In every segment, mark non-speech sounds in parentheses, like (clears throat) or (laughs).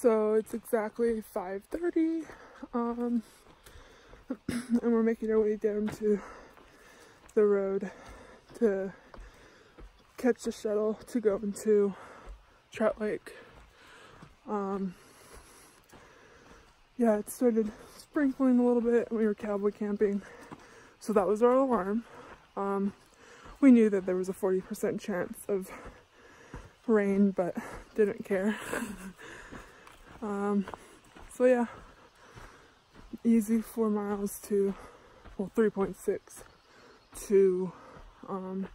So it's exactly 5.30 um, (clears throat) and we're making our way down to the road to catch the shuttle to go into Trout Lake. Um, yeah, it started sprinkling a little bit. We were cowboy camping, so that was our alarm. Um, we knew that there was a 40% chance of rain, but didn't care. (laughs) um, so yeah, easy four miles to, well, 3.6 to um,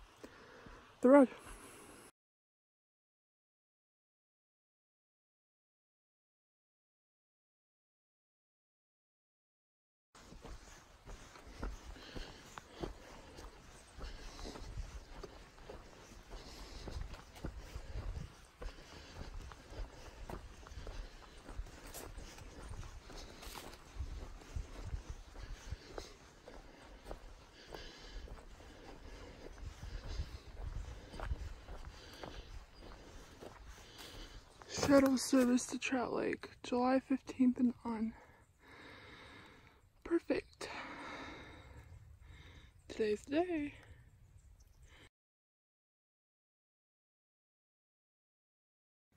the road. Shuttle service to Trout Lake, July 15th and on. Perfect. Today's the day.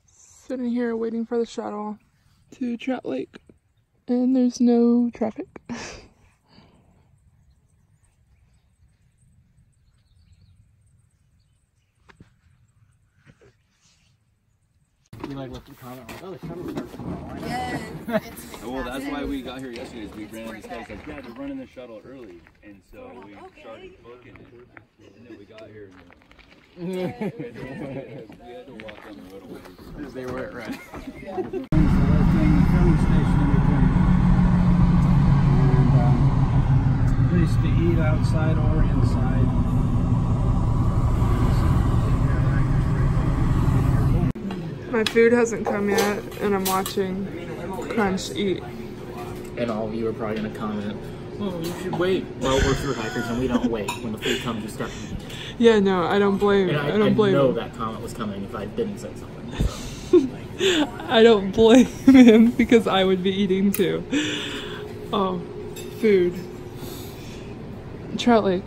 Sitting here waiting for the shuttle to Trout Lake, and there's no traffic. (laughs) You like left a comment like, oh, the shuttle starts tomorrow. Yes, it's Well, that's why we got here yesterday. Is we ran into this guy's like, yeah, they're running the shuttle early, and so we started booking it, and then we got here. And we, had to, we had to walk on the road a ways. Because they were right. filling station in between. And um, place to eat outside or inside. My food hasn't come yet, and I'm watching Crunch eat. And all of you are probably going to comment, well, you should wait. Well, we're through hikers and we don't wait. When the food comes, you start eating. Yeah, no, I don't blame. And I, I, don't I blame. know him. that comment was coming if I didn't say something. So. (laughs) I don't blame him because I would be eating too. Oh, food. Trout Lake.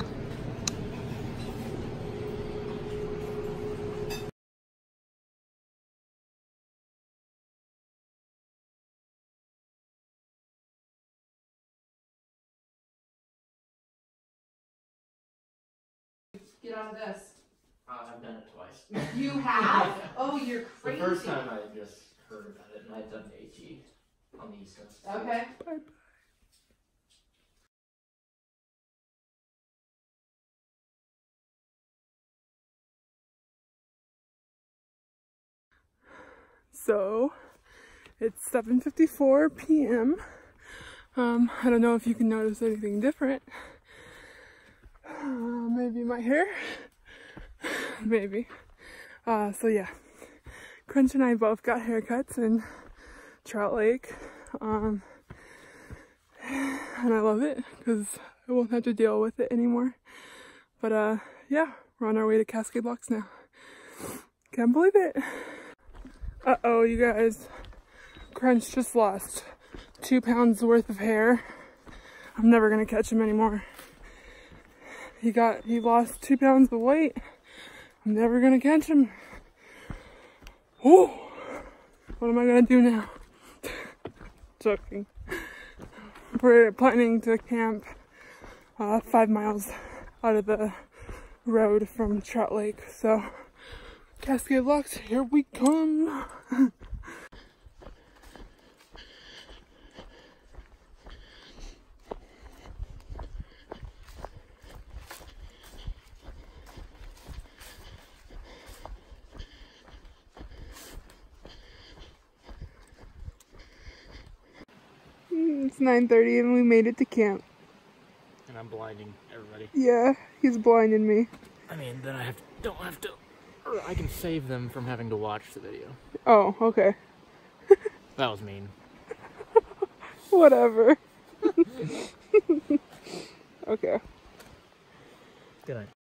Get out of this. Uh, I've done it twice. You have? (laughs) Oh, you're The crazy. first time I just heard about it and I'd done AT on the East Coast. Okay. So, it's 7:54 p.m. Um, I don't know if you can notice anything different. Maybe my hair. (laughs) maybe. Uh, so yeah, Crunch and I both got haircuts in Trout Lake. Um, and I love it because I won't have to deal with it anymore. But uh, yeah, we're on our way to Cascade Locks now. Can't believe it. Uh oh, you guys. Crunch just lost two pounds worth of hair. I'm never gonna catch him anymore. He got, he lost two pounds of weight. I'm never gonna catch him. Oh, what am I gonna do now? (laughs) Joking. We're planning to camp uh, five miles out of the road from Trout Lake. So, Cascade Locks, here we come. (laughs) It's 9.30 and we made it to camp. And I'm blinding everybody. Yeah, he's blinding me. I mean, then I have don't have to. Or I can save them from having to watch the video. Oh, okay. (laughs) That was mean. Whatever. (laughs) okay. Good night.